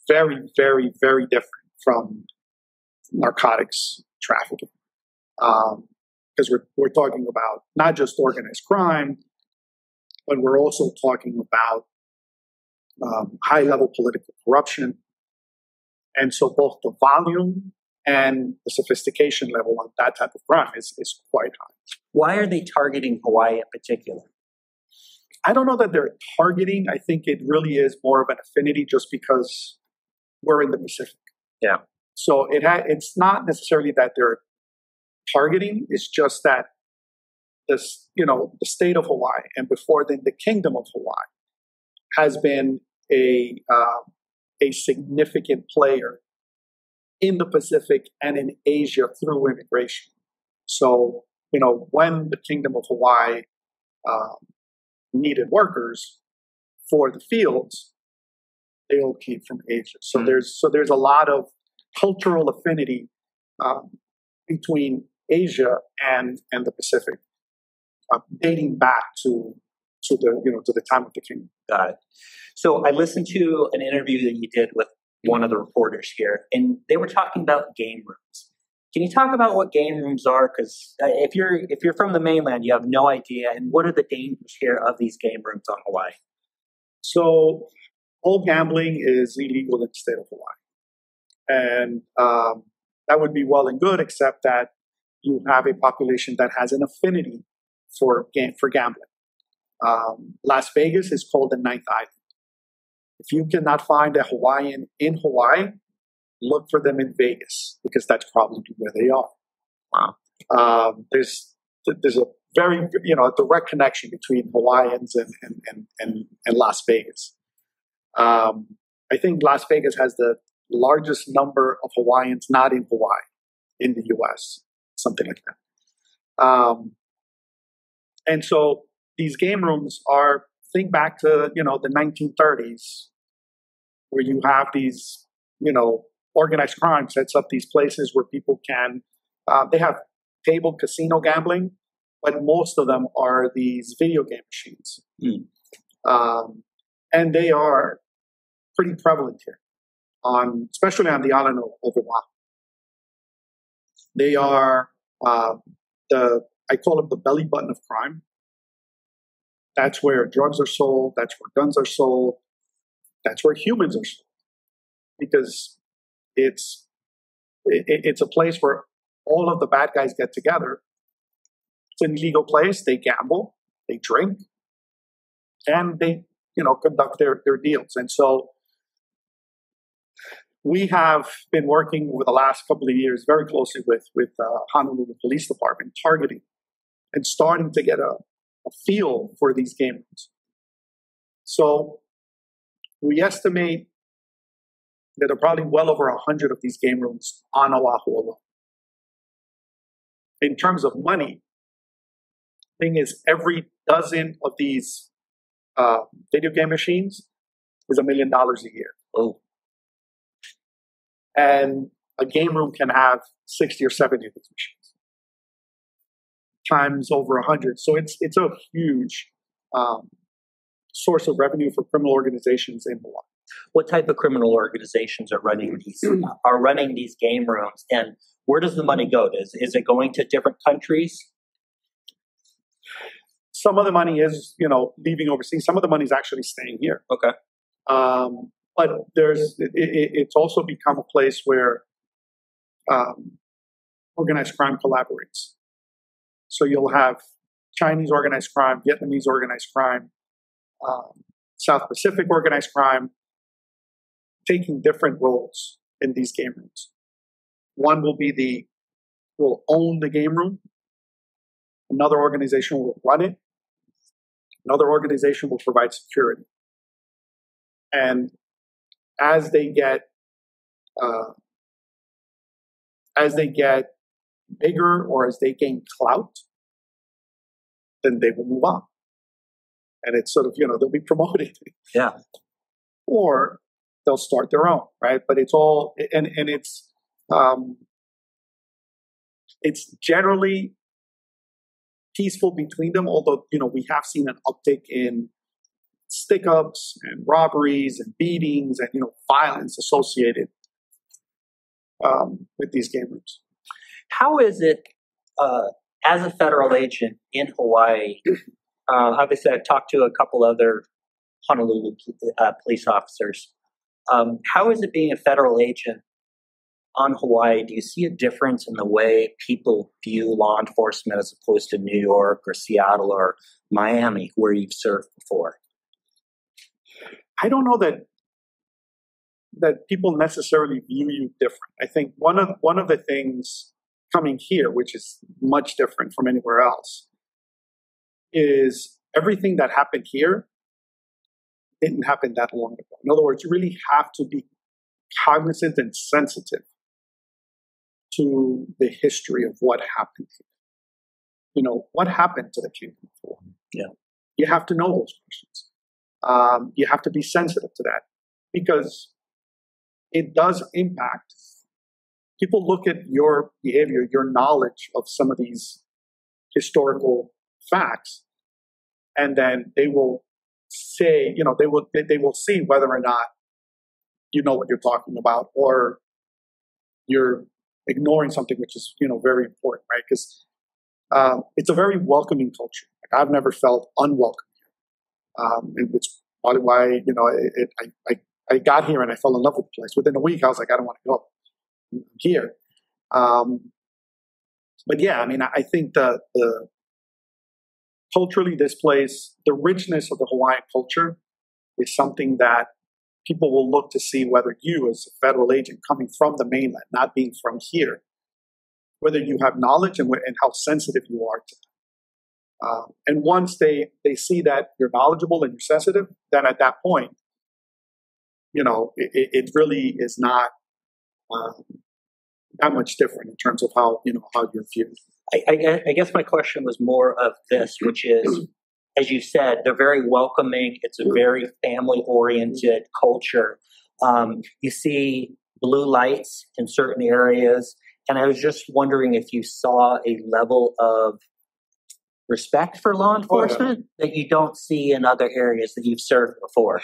very, very, very different from narcotics trafficking. Um, because we're, we're talking about not just organized crime, but we're also talking about um, high level political corruption. And so both the volume and the sophistication level on that type of crime is, is quite high. Why are they targeting Hawaii in particular? I don't know that they're targeting. I think it really is more of an affinity just because we're in the Pacific. Yeah. So it ha- it's not necessarily that they're targeting. It's just that this, you know, the state of Hawaii and before then the kingdom of Hawaii has been a uh, a significant player in the Pacific and in Asia through immigration. So, you know, when the kingdom of Hawaii um, needed workers for the fields, they all came from Asia. So mm-hmm. there's so there's a lot of cultural affinity um, between Asia and and the Pacific uh, dating back to to the you know to the time of the king. Got it. So I listened to an interview that you did with one of the reporters here, and they were talking about game rooms. Can you talk about what game rooms are? Because uh, if you're if you're from the mainland, you have no idea. And what are the dangers here of these game rooms on Hawaii? So, all gambling is illegal in the state of Hawaii, and um, that would be well and good, except that you have a population that has an affinity for for gambling. Um, Las Vegas is called the ninth island. If you cannot find a Hawaiian in Hawaii, look for them in Vegas because that's probably where they are. Wow. Um, there's there's a very you know a direct connection between Hawaiians and and and, and, and Las Vegas. Um, I think Las Vegas has the largest number of Hawaiians not in Hawaii in the U.S. Something like that. Um, and so these game rooms are think back to you know the 1930s, where you have these you know organized crime sets up these places where people can uh, they have table casino gambling, but most of them are these video game machines, mm. um, and they are pretty prevalent here on especially on the island of, Oahu. They are uh, the I call it the belly button of crime. That's where drugs are sold. That's where guns are sold. That's where humans are sold. Because it's it, it's a place where all of the bad guys get together. It's an illegal place. They gamble, they drink, and they you know conduct their their deals. And so we have been working over the last couple of years very closely with with uh, Honolulu Police Department, targeting and starting to get a, a feel for these game rooms. So we estimate that there are probably well over a hundred of these game rooms on Oahu alone. In terms of money, thing is every dozen of these uh, video game machines is a million dollars a year. Oh and a game room can have 60 or 70 of these machines times over 100 so it's it's a huge um, source of revenue for criminal organizations in Hawaii. What type of criminal organizations are running these are running these game rooms, and where does the money go? Is is it going to different countries? Some of the money is, you know, leaving overseas. Some of the money is actually staying here. Okay. Um, but there's, it, it, it's also become a place where um, organized crime collaborates. So you'll have Chinese organized crime, Vietnamese organized crime, um, South Pacific organized crime, taking different roles in these game rooms. One will be the will own the game room. Another organization will run it. Another organization will provide security. And as they get uh, as they get bigger or as they gain clout, then they will move on. And it's sort of, you know, they'll be promoted. Yeah. Or they'll start their own, right? But it's all, and, and it's, um, it's generally peaceful between them, although, you know, we have seen an uptick in stick ups and robberies and beatings and, you know, violence associated um, with these game rooms. How is it uh, as a federal agent in Hawaii? Uh, obviously, I've talked to a couple other Honolulu uh, police officers. Um, how is it being a federal agent on Hawaii? Do you see a difference in the way people view law enforcement as opposed to New York or Seattle or Miami, where you've served before? I don't know that that people necessarily view you different. I think one of one of the things coming here, which is much different from anywhere else, is everything that happened here didn't happen that long ago. In other words, you really have to be cognizant and sensitive to the history of what happened here. You know, what happened to the kingdom before? Yeah. You have to know those questions. Um, you have to be sensitive to that because it does impact. People look at your behavior, your knowledge of some of these historical facts, and then they will say, you know, they will they, they will see whether or not you know what you're talking about, or you're ignoring something which is you know very important, right? Because um, it's a very welcoming culture. Like I've never felt unwelcome here, um, it's probably why you know it, it, I, I I got here and I fell in love with the place. Within a week, I was like, I don't want to go here. Um, but yeah, I mean, I think the, the culturally, this place, the richness of the Hawaiian culture is something that people will look to see whether you, as a federal agent coming from the mainland, not being from here, whether you have knowledge and, and how sensitive you are to them. Um, and once they, they see that you're knowledgeable and you're sensitive, then at that point, you know, it, it really is not um, that much different in terms of how you know how you're viewed. I, I, I guess my question was more of this, which is, as you said, they're very welcoming. It's a very family-oriented culture. Um, you see blue lights in certain areas, and I was just wondering if you saw a level of respect for law enforcement oh, yeah. that you don't see in other areas that you've served before.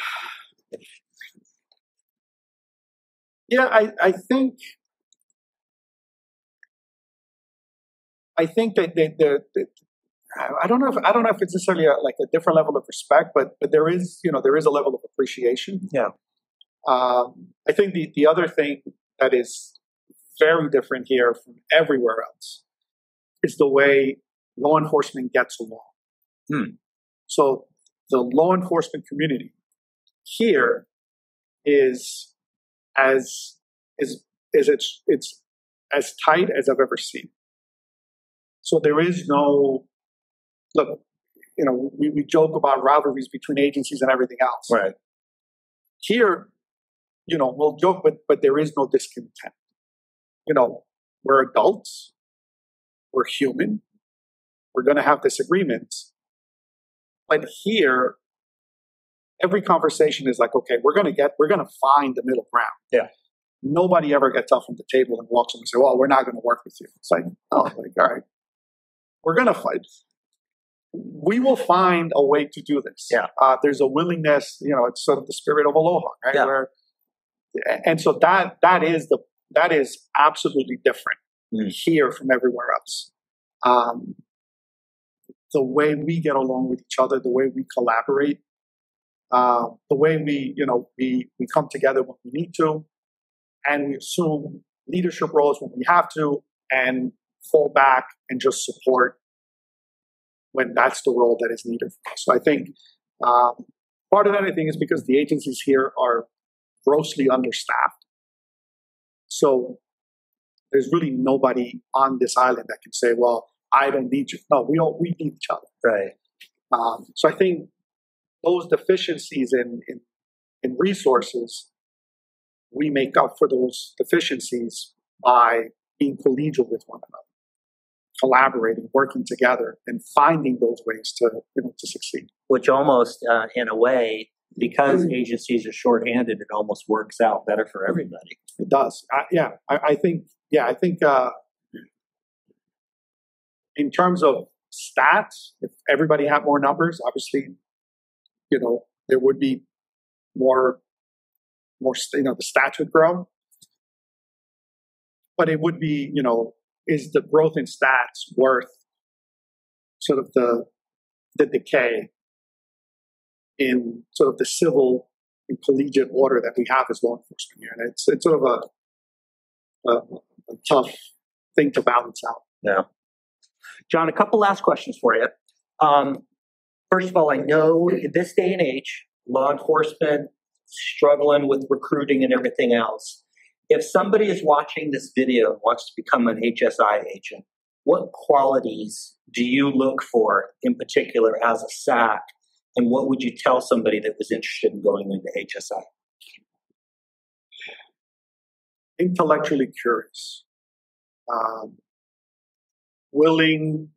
Yeah, I, I think I think that the, the, the, I don't know if I don't know if it's necessarily a, like a different level of respect, but but there is you know there is a level of appreciation. Yeah. Um, I think the the other thing that is very different here from everywhere else is the way law enforcement gets along. Hmm. So the law enforcement community here is as is is it's it's as tight as I've ever seen. So there is no look. You know, we, we joke about rivalries between agencies and everything else. Right. Here, you know, we'll joke, but but there is no discontent. You know, we're adults. We're human. We're going to have disagreements. But here, every conversation is like, okay, we're going to get, we're going to find the middle ground. Yeah. Nobody ever gets up from the table and walks up and say, well, we're not going to work with you. It's like, oh, like, all right, we're going to fight. we will find a way to do this. Yeah. Uh, there's a willingness, you know, it's sort of the spirit of aloha, right? Yeah. Where, and so that that is the that is absolutely different Mm. here from everywhere else. Um, the way we get along with each other, the way we collaborate, uh, the way we, you know, we we come together when we need to, and we assume leadership roles when we have to, and fall back and just support when that's the role that is needed. So I think um, part of that I think is because the agencies here are grossly understaffed. So there's really nobody on this island that can say, "Well, I don't need you." No, we all we need each other. Right. Um, so I think those deficiencies in, in in resources, we make up for those deficiencies by being collegial with one another, collaborating, working together, and finding those ways to you know to succeed. Which almost, uh, in a way, because agencies are shorthanded, it almost works out better for everybody. It does. I, yeah, I, I think. Yeah, I think. Uh, in terms of stats, if everybody had more numbers, obviously, you know, there would be more, more. You know, the stats would grow. But it would be, you know, is the growth in stats worth sort of the the decay in sort of the civil and collegiate order that we have as law enforcement here? And it's it's sort of a, a, a tough thing to balance out. Yeah. John, a couple last questions for you. Um, first of all, I know in this day and age, law enforcement struggling with recruiting and everything else. If somebody is watching this video and wants to become an HSI agent, what qualities do you look for in particular as a SAC? And what would you tell somebody that was interested in going into HSI? Intellectually curious, um, willing,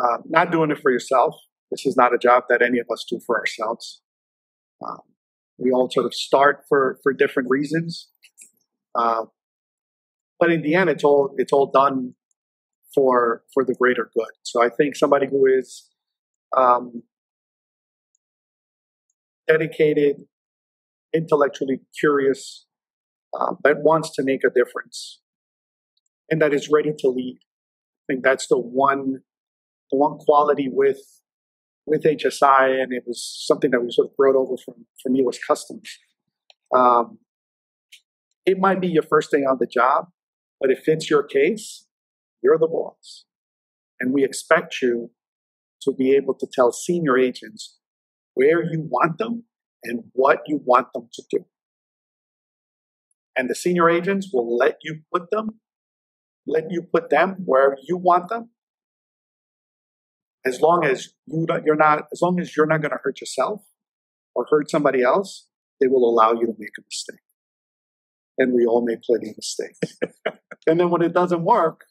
uh, not doing it for yourself. This is not a job that any of us do for ourselves. Um, we all sort of start for for different reasons, uh, but in the end, it's all it's all done for for the greater good. So I think somebody who is um, dedicated, intellectually curious, uh, that wants to make a difference, and that is ready to lead. I think that's the one the one quality with with HSI, and it was something that we sort of brought over from from U.S. Customs. Um, it might be your first day on the job, but if it's your case, you're the boss, and we expect you to be able to tell senior agents where you want them and what you want them to do. And the senior agents will let you put them, let you put them where you want them. As long as you you're not, as long as you're not going to hurt yourself or hurt somebody else, they will allow you to make a mistake. And we all make plenty of mistakes. and then when it doesn't work,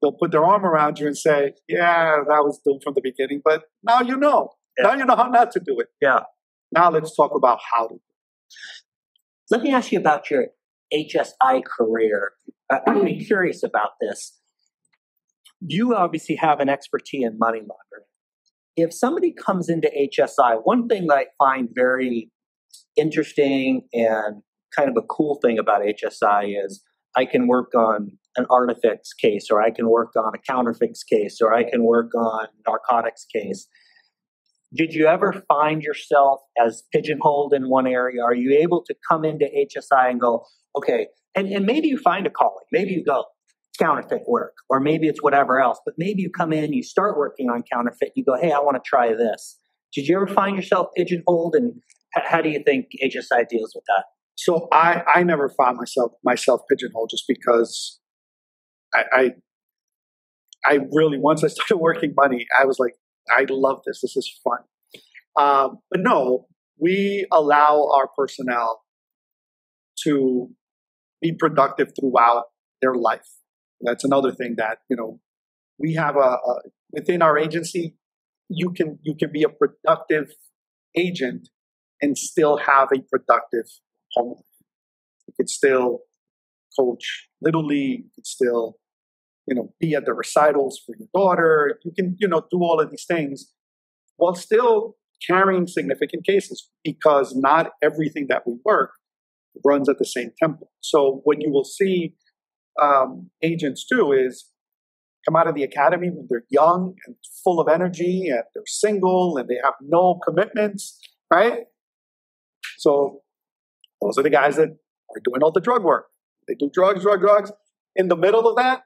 they'll put their arm around you and say, "Yeah, that was doomed from the beginning, but now you know. Yeah. Now you know how not to do it. Yeah. Now let's talk about how to." Let me ask you about your HSI career. I- I'd be mm. curious about this. You obviously have an expertise in money laundering. If somebody comes into HSI, one thing that I find very interesting and kind of a cool thing about HSI is I can work on an artifacts case, or I can work on a counterfeits case, or I can work on narcotics case. Did you ever find yourself as pigeonholed in one area? Are you able to come into HSI and go, okay, and, and maybe you find a calling, maybe you go counterfeit work, or maybe it's whatever else, but maybe you come in, you start working on counterfeit, you go, hey, I want to try this. Did you ever find yourself pigeonholed, and how do you think HSI deals with that? So I, I never found myself myself pigeonholed just because I, I I really once I started working money, I was like, I love this. This is fun. Um, but no, we allow our personnel to be productive throughout their life. That's another thing that you know we have a, a within our agency. You can you can be a productive agent and still have a productive home. You could still coach little league. You could still you know, be at the recitals for your daughter. You can, you know, do all of these things while still carrying significant cases because not everything that we work runs at the same tempo. So what you will see um, agents do is come out of the academy when they're young and full of energy and they're single and they have no commitments, right? So those are the guys that are doing all the drug work. They do drugs, drug, drugs. In the middle of that,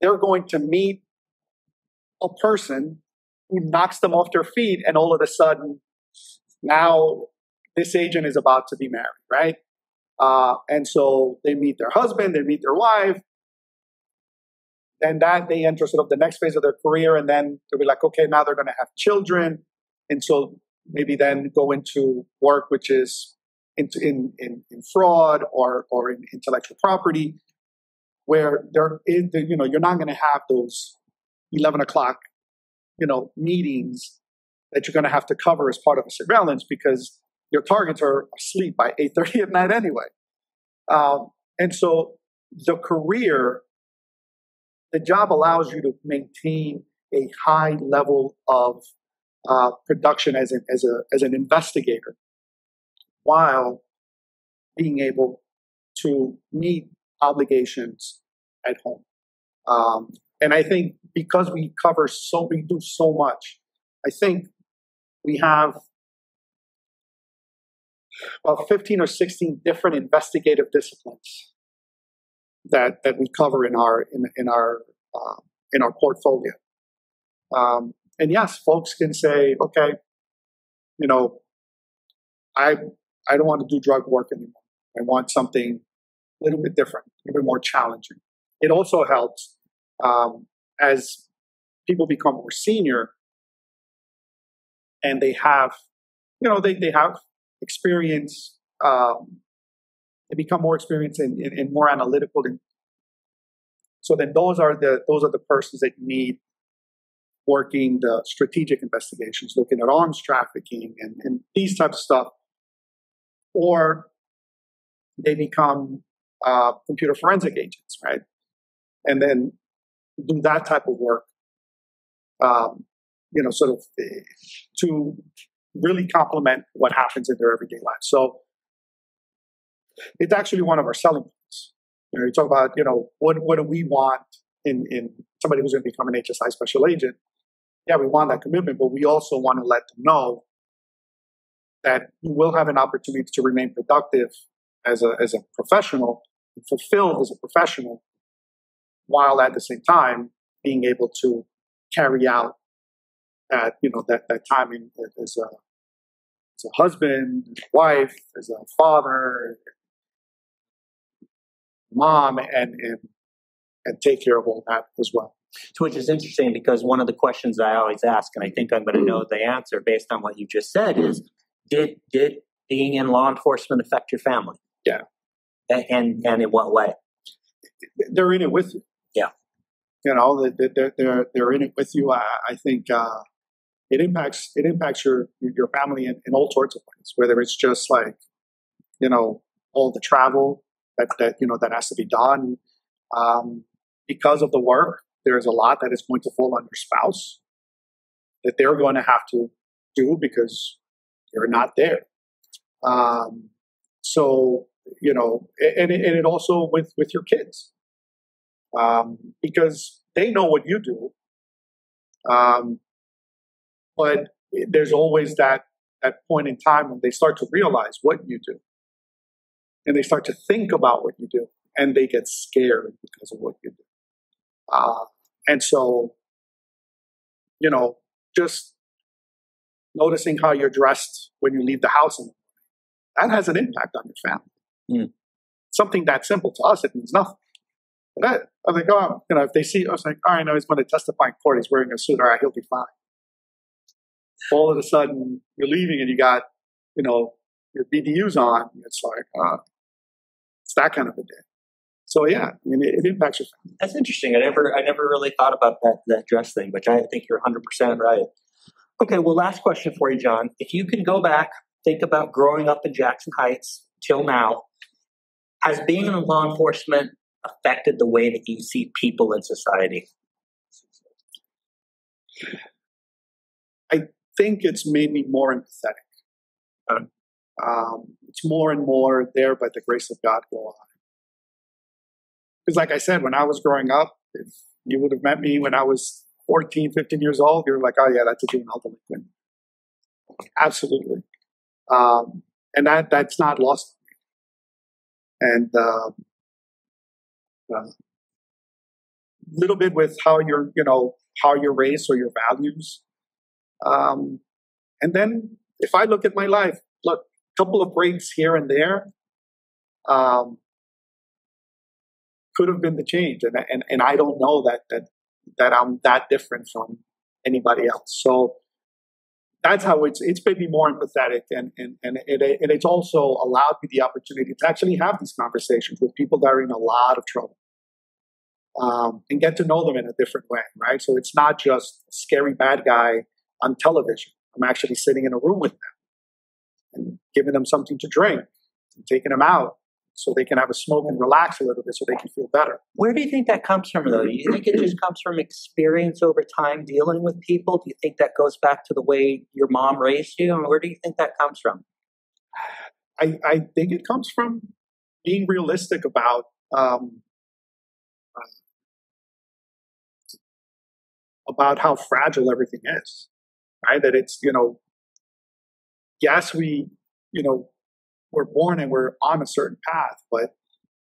they're going to meet a person who knocks them off their feet, and all of a sudden, now this agent is about to be married, right? Uh, and so they meet their husband, they meet their wife, and that they enter sort of the next phase of their career, and then they'll be like, okay, now they're going to have children, and so maybe then go into work which is into in, in, in fraud or or in intellectual property, where there is, you know, you're not going to have those 11 o'clock, you know, meetings that you're going to have to cover as part of a surveillance because your targets are asleep by 8.30 at night anyway. Um, and so the career, the job allows you to maintain a high level of uh, production as an, as, a, as an investigator while being able to meet obligations at home. Um, and I think because we cover so, we do so much, I think we have about 15 or 16 different investigative disciplines that, that we cover in our, in, in our, uh, in our portfolio. Um, and yes, folks can say, okay, you know, I, I don't want to do drug work anymore. I want something a little bit different, a little bit more challenging. It also helps um, as people become more senior and they have, you know, they, they have experience, um, they become more experienced and, and, and more analytical. And so then those are the those are the persons that you need working the strategic investigations, looking at arms trafficking and, and these types of stuff. Or they become uh, computer forensic agents, right? And then do that type of work, um, you know, sort of eh, to really complement what happens in their everyday life. So it's actually one of our selling points. You know, you talk about, you know, what, what do we want in, in somebody who's going to become an HSI special agent? Yeah, we want that commitment, but we also want to let them know that you will have an opportunity to remain productive as a, as a professional, fulfilled as a professional, while at the same time being able to carry out that, you know, that, that time in, as a, as a husband, as a wife, as a father, mom, and, and, and take care of all that as well. So, which is interesting because one of the questions I always ask, and I think I'm going to know mm. the answer based on what you just said, is did did being in law enforcement affect your family? Yeah. And and in what way? They're in it with you. Yeah. You know, they're they're they're in it with you. I, I think uh, it impacts it impacts your your family in, in all sorts of ways. Whether it's just like you know all the travel that that you know that has to be done um, because of the work. There's a lot that is going to fall on your spouse that they're going to have to do because you're not there. Um, so you know, and, and it also with with your kids. Um, because they know what you do, um, but there's always that that point in time when they start to realize what you do, and they start to think about what you do, and they get scared because of what you do, uh, and so you know just noticing how you're dressed when you leave the house and that has an impact on your family. Mm. Something that simple to us, it means nothing. But I, I was like, oh, you know, if they see, I was like, all right, no, he's going to testify in court. He's wearing a suit. All right, he'll be fine. All of a sudden, you're leaving and you got, you know, your BDUs on. It's like, uh, it's that kind of a day. So yeah, I mean, it, it, impacts your family. That's interesting. I never, I never really thought about that that dress thing, which I think you're 100 percent right. Okay, well, last question for you, John. If you can go back, think about growing up in Jackson Heights till now, has being in law enforcement affected the way that you see people in society? I think it's made me more empathetic. Um, it's more and more there by the grace of God go on. Because, like I said, when I was growing up, if you would have met me when I was 14, 15 years old, you're like, oh, yeah, that's a juvenile delinquent. Absolutely. Um, and that that's not lost. And uh, uh, little bit with how you're, you know, how you're raised or your values. Um, and then if I look at my life, look, a couple of breaks here and there um, could have been the change. And, and, and I don't know that, that, that I'm that different from anybody else. So that's how it's, it's made me more empathetic. And, and, and, it, and it's also allowed me the opportunity to actually have these conversations with people that are in a lot of trouble um, and get to know them in a different way, right? So it's not just a scary bad guy on television. I'm actually sitting in a room with them and giving them something to drink and taking them out so they can have a smoke and relax a little bit so they can feel better. Where do you think that comes from, though? Do you think it just comes from experience over time dealing with people? Do you think that goes back to the way your mom raised you? And where do you think that comes from? I, I think it comes from being realistic about um, about how fragile everything is, right? That it's, you know, yes, we, you know, we're born and we're on a certain path, but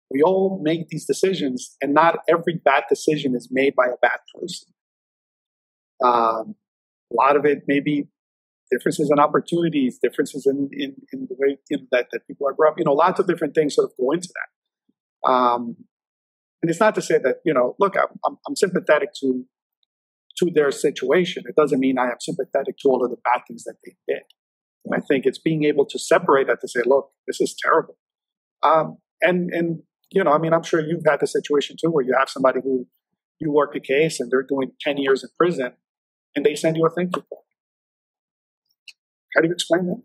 we all make these decisions, and not every bad decision is made by a bad person. Um, a lot of it may be differences in opportunities, differences in, in, in the way that, that people are brought up. You know, lots of different things sort of go into that. Um, and it's not to say that, you know, look, I'm, I'm sympathetic to to their situation. It doesn't mean I am sympathetic to all of the bad things that they did. And I think it's being able to separate that to say, look, this is terrible. Um, and, and, you know, I mean, I'm sure you've had the situation too where you have somebody who you work a case and they're doing 10 years in prison and they send you a thank you card. How do you explain that?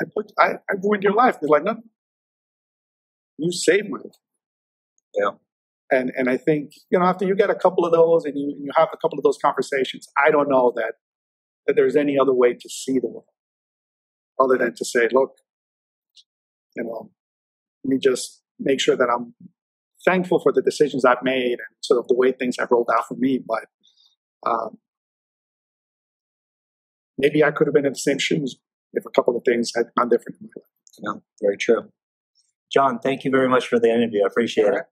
I put, I, I ruined your life. They're like, no, you saved my life. Yeah. And and I think you know after you get a couple of those and you you have a couple of those conversations, I don't know that that there's any other way to see the world other than to say, look, you know, let me just make sure that I'm thankful for the decisions I've made and sort of the way things have rolled out for me. But um, maybe I could have been in the same shoes if a couple of things had gone different in my life. Yeah, very true. John, thank you very much for the interview. I appreciate it.